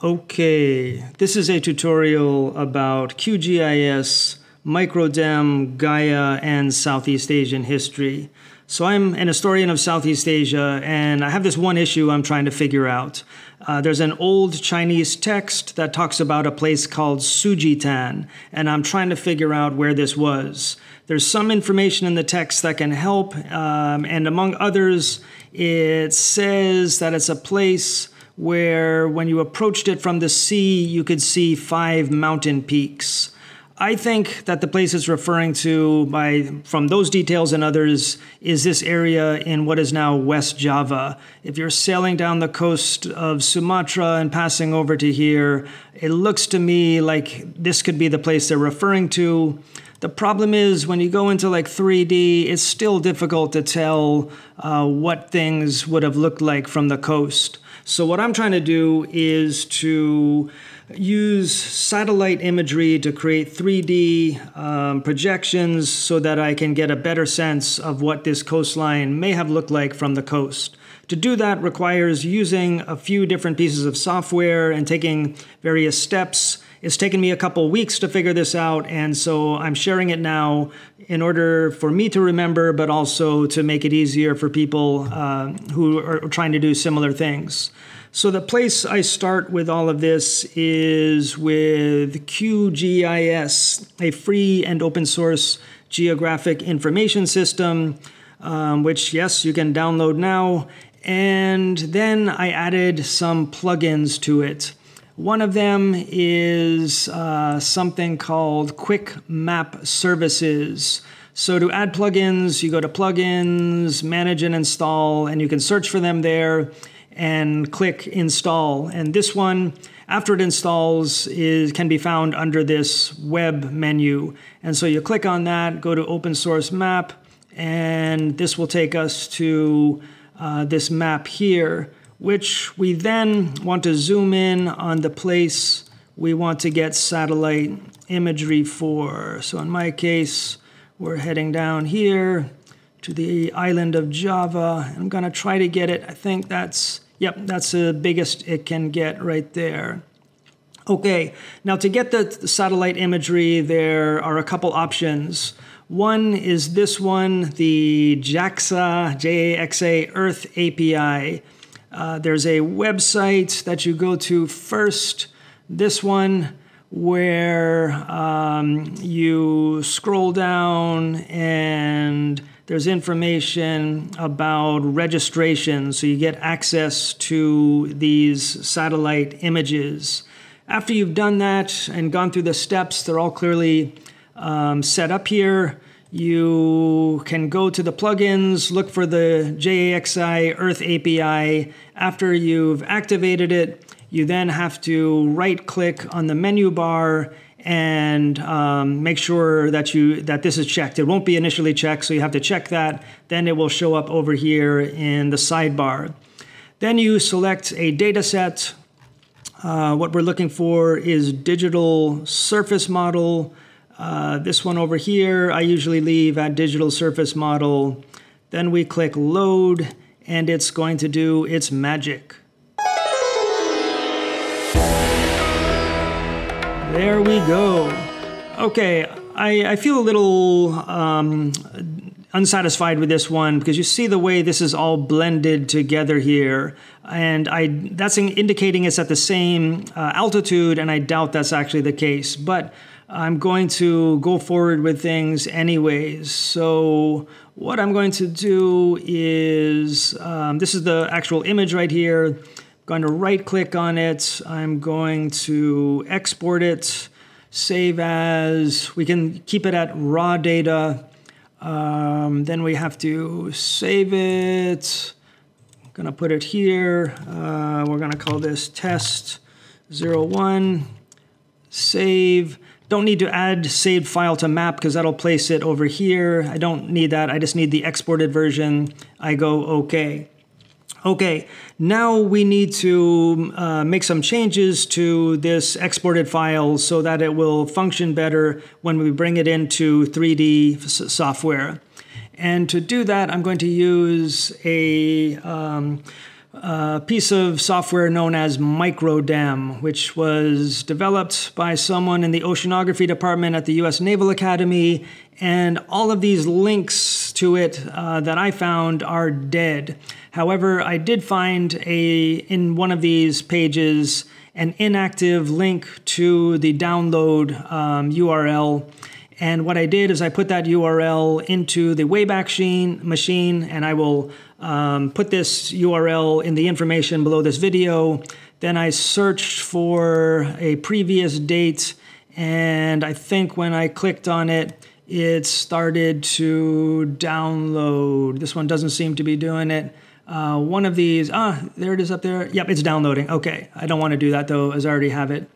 Okay, this is a tutorial about QGIS, Microdem, Gaea, and Southeast Asian history. So I'm an historian of Southeast Asia, and I have this one issue I'm trying to figure out. Uh, there's an old Chinese text that talks about a place called Sujitan, and I'm trying to figure out where this was. There's some information in the text that can help, um, and among others, it says that it's a place where when you approached it from the sea, you could see five mountain peaks. I think that the place it's referring to by from those details and others is this area in what is now West Java. If you're sailing down the coast of Sumatra and passing over to here, it looks to me like this could be the place they're referring to. The problem is when you go into like 3D, it's still difficult to tell uh, what things would have looked like from the coast. So, what I'm trying to do is to use satellite imagery to create 3D um, projections so that I can get a better sense of what this coastline may have looked like from the coast. To do that requires using a few different pieces of software and taking various steps it's taken me a couple weeks to figure this out, and so I'm sharing it now in order for me to remember, but also to make it easier for people uh, who are trying to do similar things. So, the place I start with all of this is with QGIS, a free and open source geographic information system, um, which, yes, you can download now. And then I added some plugins to it. One of them is uh, something called Quick Map Services. So to add plugins, you go to Plugins, Manage and Install, and you can search for them there and click Install. And this one, after it installs, is can be found under this Web menu. And so you click on that, go to Open Source Map, and this will take us to uh, this map here which we then want to zoom in on the place we want to get satellite imagery for. So in my case, we're heading down here to the island of Java. I'm going to try to get it. I think that's, yep, that's the biggest it can get right there. Okay, now to get the satellite imagery, there are a couple options. One is this one, the JAXA, J-A-X-A Earth API. Uh, there's a website that you go to first, this one, where um, you scroll down and there's information about registration, so you get access to these satellite images. After you've done that and gone through the steps, they're all clearly um, set up here. You can go to the plugins, look for the JAXA Earth API. After you've activated it, you then have to right click on the menu bar and um, make sure that you that this is checked. It won't be initially checked, so you have to check that. Then it will show up over here in the sidebar. Then you select a data set. Uh, what we're looking for is digital surface model. Uh, this one over here, I usually leave at digital surface model. Then we click load and it's going to do its magic. There we go. Okay, I, I feel a little um, unsatisfied with this one because you see the way this is all blended together here and I that's indicating it's at the same uh, altitude and I doubt that's actually the case but I'm going to go forward with things anyways. So what I'm going to do is, um, this is the actual image right here. I'm going to right click on it. I'm going to export it, save as. We can keep it at raw data. Um, then we have to save it. I'm gonna put it here. Uh, we're gonna call this test 01, save. Don't need to add saved file to map because that'll place it over here. I don't need that. I just need the exported version. I go OK. Okay, now we need to uh, make some changes to this exported file so that it will function better when we bring it into 3D software. And to do that, I'm going to use a um, a piece of software known as MicroDEM, which was developed by someone in the oceanography department at the U.S. Naval Academy. And all of these links to it uh, that I found are dead. However, I did find a in one of these pages an inactive link to the download um, URL. And what I did is I put that URL into the Wayback Machine, and I will um, put this URL in the information below this video. Then I searched for a previous date, and I think when I clicked on it, it started to download. This one doesn't seem to be doing it. Uh, one of these, ah, there it is up there. Yep, it's downloading. Okay, I don't want to do that though, as I already have it.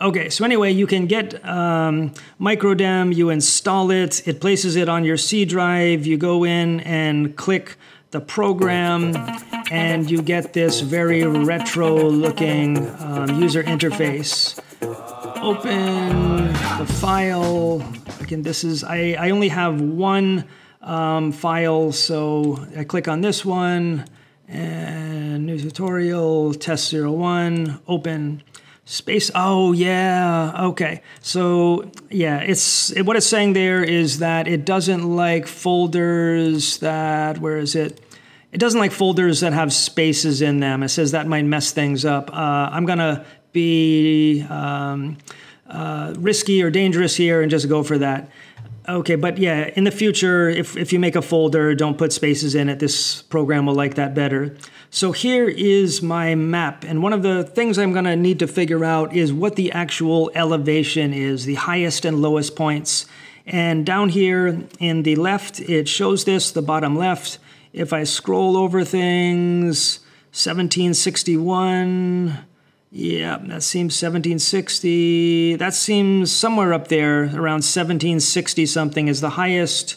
Okay, so anyway, you can get um, MicroDEM, you install it, it places it on your C drive, you go in and click the program, and you get this very retro looking um, user interface. Open the file. Again, this is, I, I only have one um, file, so I click on this one, and new tutorial, test 01, open space oh yeah okay. So yeah it's it, what it's saying there is that it doesn't like folders that where is it? It doesn't like folders that have spaces in them. It says that might mess things up. Uh, i'm gonna be um, uh, risky or dangerous here and just go for that Okay, but yeah, in the future, if, if you make a folder, don't put spaces in it. This program will like that better. So here is my map. And one of the things I'm going to need to figure out is what the actual elevation is, the highest and lowest points. And down here in the left, it shows this, the bottom left. If I scroll over things, 1761, yeah, that seems 1760. That seems somewhere up there, around 1760 something is the highest.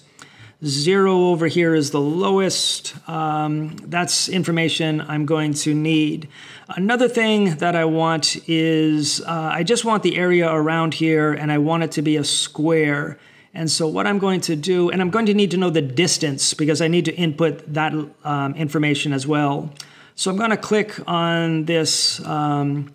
Zero over here is the lowest. Um, that's information I'm going to need. Another thing that I want is uh, I just want the area around here and I want it to be a square. And so what I'm going to do, and I'm going to need to know the distance because I need to input that um, information as well. So I'm going to click on this um,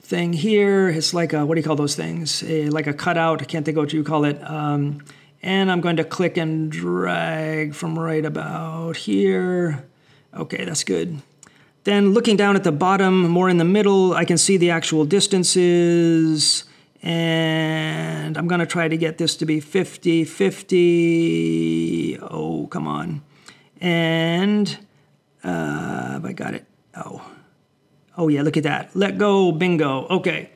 thing here. It's like a, what do you call those things? A, like a cutout. I can't think of what you call it. Um, and I'm going to click and drag from right about here. Okay, that's good. Then looking down at the bottom, more in the middle, I can see the actual distances. And I'm going to try to get this to be 50, 50. Oh, come on. And uh, I got it. Oh. Oh, yeah, look at that. Let go, bingo. Okay.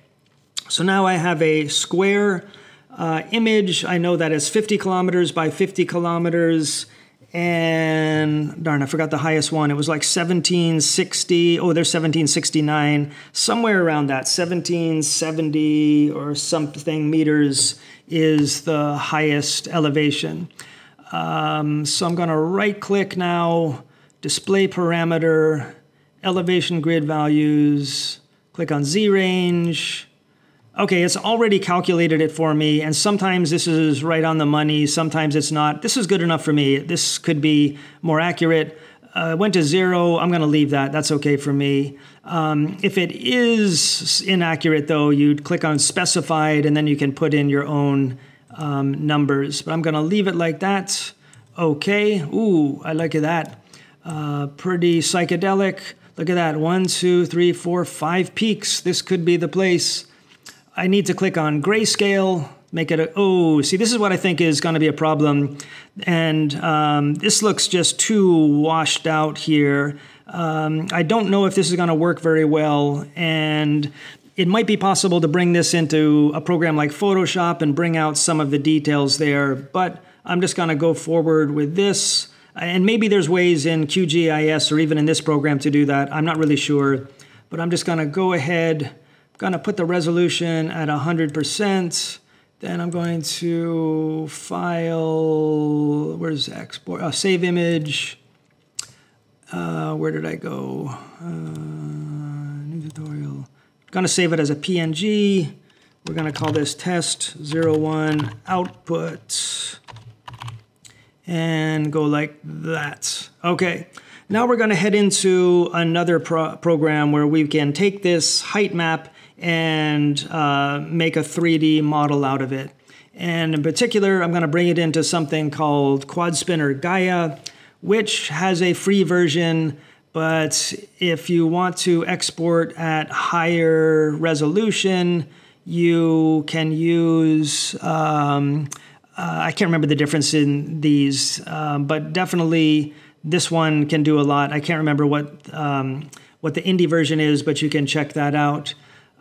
So now I have a square uh, image. I know that is 50 kilometers by 50 kilometers. And darn, I forgot the highest one. It was like 1760. Oh, there's 1769. Somewhere around that. 1770 or something meters is the highest elevation. Um, so I'm going to right click now display parameter, elevation grid values, click on Z range. Okay, it's already calculated it for me, and sometimes this is right on the money, sometimes it's not. This is good enough for me. This could be more accurate. Uh, went to zero, I'm going to leave that. That's okay for me. Um, if it is inaccurate, though, you'd click on specified and then you can put in your own um, numbers. But I'm going to leave it like that. Okay. Ooh, I like that. Uh, pretty psychedelic. Look at that. One, two, three, four, five peaks. This could be the place. I need to click on grayscale, make it a, oh, see, this is what I think is going to be a problem. And um, this looks just too washed out here. Um, I don't know if this is going to work very well. And it might be possible to bring this into a program like Photoshop and bring out some of the details there. But I'm just going to go forward with this. And maybe there's ways in QGIS or even in this program to do that. I'm not really sure. But I'm just going to go ahead, I'm going to put the resolution at 100%. Then I'm going to file, where's export? Uh, save image. Uh, where did I go? Uh, new tutorial. I'm going to save it as a PNG. We're going to call this test 01 output and go like that. Okay. Now we're to head into another pro program where we can take this height map and uh, make a 3D model out of it. And in particular, I'm to bring it into something called QuadSpinner Gaea, which has a free version. But if you want to export at higher resolution, you can use, um, uh, I can't remember the difference in these, um, but definitely this one can do a lot. I can't remember what, um, what the indie version is, but you can check that out.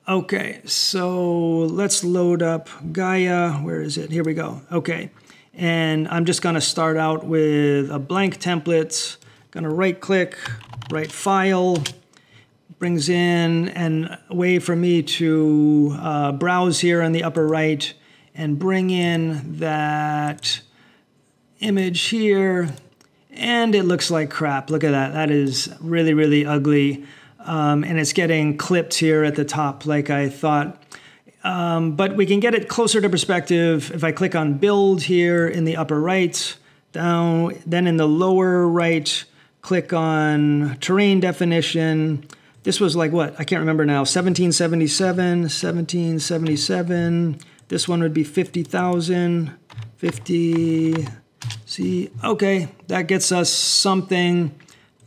Okay, so let's load up Gaea. Where is it? Here we go. Okay, and I'm just to start out with a blank template. To right click, write file, brings in and a way for me to uh, browse here on the upper right and bring in that image here. And it looks like crap. Look at that. That is really, really ugly. Um, and it's getting clipped here at the top like I thought. Um, but we can get it closer to perspective if I click on build here in the upper right, down, then in the lower right, click on terrain definition, this was like what? I can't remember now. 1777, 1777. This one would be 50,000. 50. See, okay, that gets us something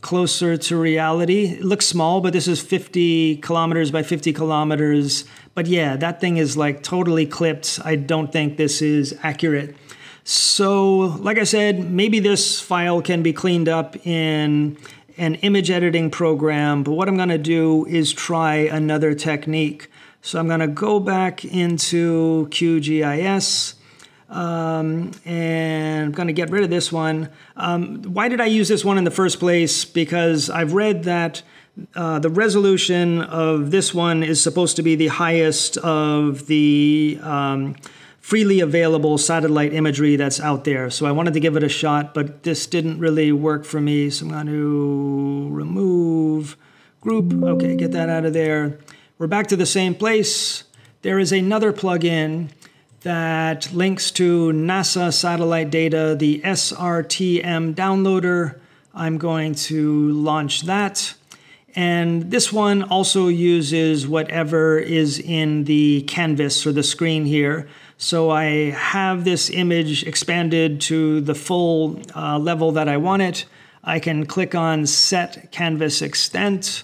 closer to reality. It looks small, but this is 50 kilometers by 50 kilometers. But yeah, that thing is like totally clipped. I don't think this is accurate. So, like I said, maybe this file can be cleaned up in an image editing program, but what I'm going to do is try another technique. So I'm going to go back into QGIS um, and I'm going to get rid of this one. Um, why did I use this one in the first place? Because I've read that uh, the resolution of this one is supposed to be the highest of the um, freely available satellite imagery that's out there. So I wanted to give it a shot, but this didn't really work for me. So I'm going to remove group. Okay, get that out of there. We're back to the same place. There is another plugin that links to NASA satellite data, the SRTM downloader. I'm going to launch that. And this one also uses whatever is in the canvas or the screen here. So I have this image expanded to the full uh, level that I want it. I can click on Set Canvas Extent,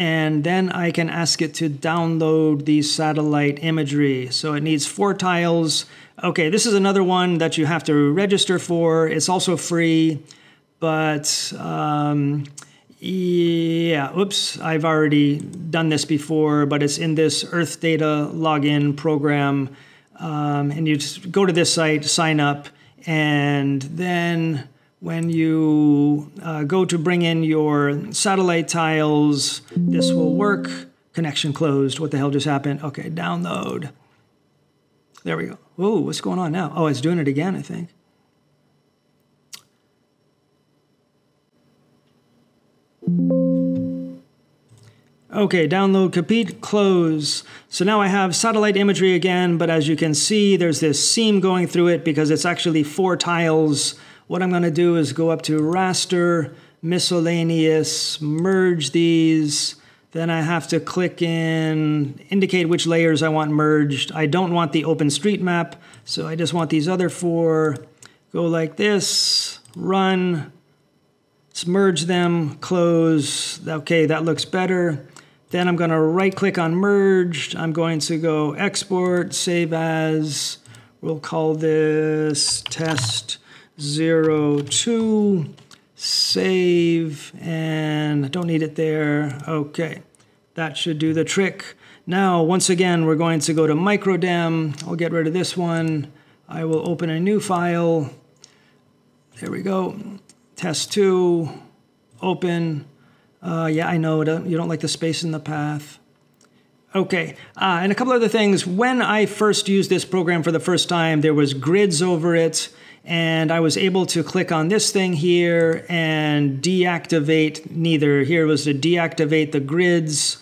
and then I can ask it to download the satellite imagery. So it needs four tiles. Okay, this is another one that you have to register for. It's also free, but um, yeah, oops, I've already done this before, but it's in this Earth Data login program um, and you just go to this site, sign up, and then when you uh, go to bring in your satellite tiles, this will work. Connection closed. What the hell just happened? Okay, download. There we go. Oh, what's going on now? Oh, it's doing it again, I think. Okay, download complete, close. So now I have satellite imagery again, but as you can see, there's this seam going through it because it's actually four tiles. What I'm gonna do is go up to raster, miscellaneous, merge these. Then I have to click in, indicate which layers I want merged. I don't want the OpenStreetMap, so I just want these other four. Go like this, run, let's merge them, close. Okay, that looks better. Then I'm going to right click on merged. I'm going to go export, save as. We'll call this test 02. Save, and I don't need it there. Okay, that should do the trick. Now, once again, we're going to go to microdem. I'll get rid of this one. I will open a new file. There we go. Test 2, open. Uh, yeah, I know you don't like the space in the path. Okay, uh, and a couple other things. When I first used this program for the first time, there was grids over it, and I was able to click on this thing here and deactivate neither. Here was to deactivate the grids.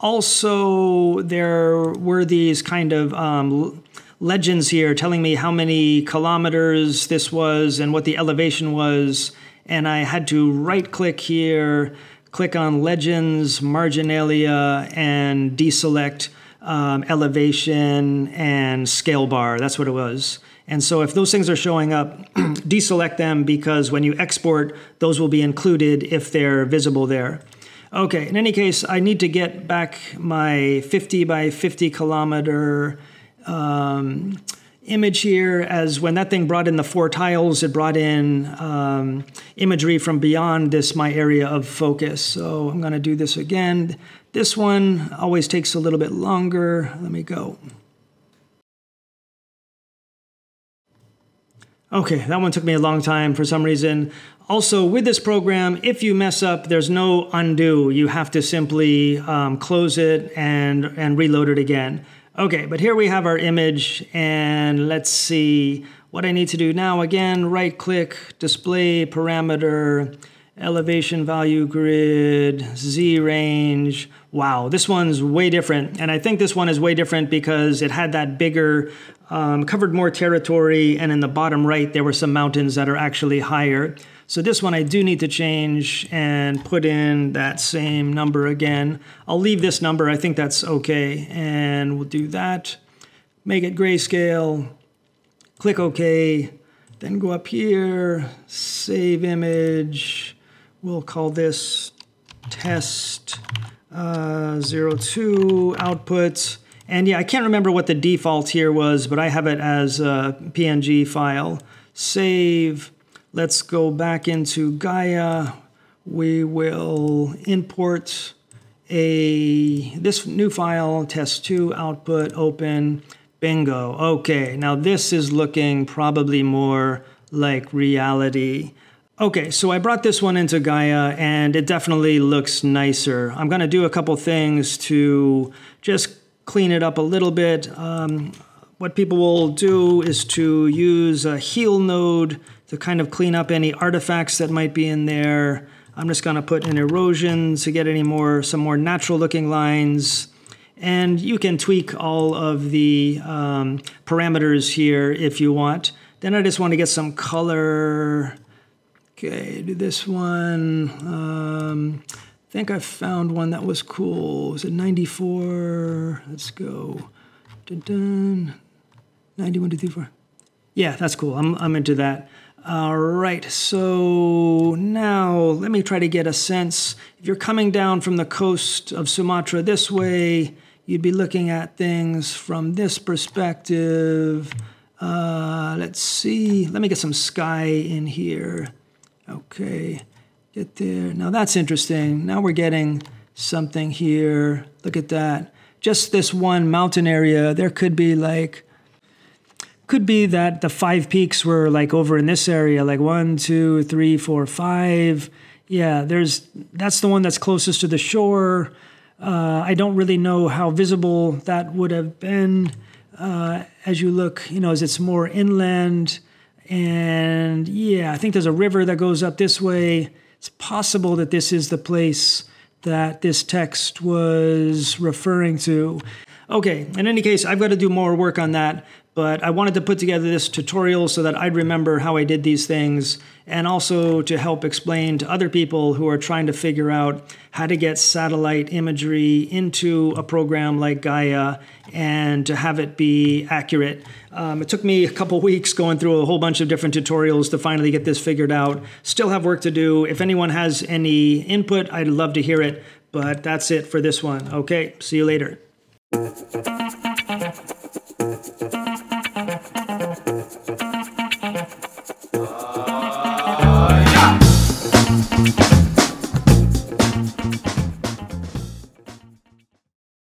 Also, there were these kind of um, legends here telling me how many kilometers this was and what the elevation was and I had to right click here, click on Legends, Marginalia, and deselect um, elevation and scale bar. That's what it was. And so if those things are showing up, deselect them because when you export, those will be included if they're visible there. Okay, in any case, I need to get back my 50 by 50 kilometer um, image here as when that thing brought in the four tiles, it brought in um, imagery from beyond this my area of focus. So I'm going to do this again. This one always takes a little bit longer. Let me go. Okay, that one took me a long time for some reason. Also, with this program, if you mess up, there's no undo. You have to simply um, close it and, and reload it again. Okay, but here we have our image, and let's see what I need to do now. Again, right click, display parameter, elevation value grid, Z range. Wow, this one's way different. And I think this one is way different because it had that bigger, um, covered more territory, and in the bottom right, there were some mountains that are actually higher. So this one I do need to change and put in that same number again. I'll leave this number, I think that's okay. And we'll do that, make it grayscale, click OK, then go up here, save image, We'll call this test uh, 02 output. And yeah, I can't remember what the default here was, but I have it as a PNG file. Save. Let's go back into Gaea. We will import a this new file, test2 output, open, bingo. Okay, now this is looking probably more like reality. Okay, so I brought this one into Gaea and it definitely looks nicer. I'm gonna do a couple things to just clean it up a little bit. Um, what people will do is to use a heal node to kind of clean up any artifacts that might be in there. I'm just gonna put an erosion to get any more, some more natural looking lines. And you can tweak all of the um, parameters here if you want. Then I just want to get some color Okay, do this one. Um, I think I found one that was cool. Was it 94? Let's go. Dun dun. 91, 2, 3, 4. Yeah, that's cool. I'm, I'm into that. All right, so now let me try to get a sense. If you're coming down from the coast of Sumatra this way, you'd be looking at things from this perspective. Uh, let's see. Let me get some sky in here. Okay, get there. Now that's interesting. Now we're getting something here. Look at that. Just this one mountain area, there could be like, could be that the five peaks were like over in this area, like one, two, three, four, five. Yeah, there's that's the one that's closest to the shore. Uh, I don't really know how visible that would have been uh, as you look, you know, as it's more inland. And yeah, I think there's a river that goes up this way. It's possible that this is the place that this text was referring to. Okay, in any case, I've got to do more work on that, but I wanted to put together this tutorial so that I'd remember how I did these things and also to help explain to other people who are trying to figure out how to get satellite imagery into a program like Gaea and to have it be accurate. Um, it took me a couple weeks going through a whole bunch of different tutorials to finally get this figured out. Still have work to do. If anyone has any input, I'd love to hear it, but that's it for this one. Okay, see you later.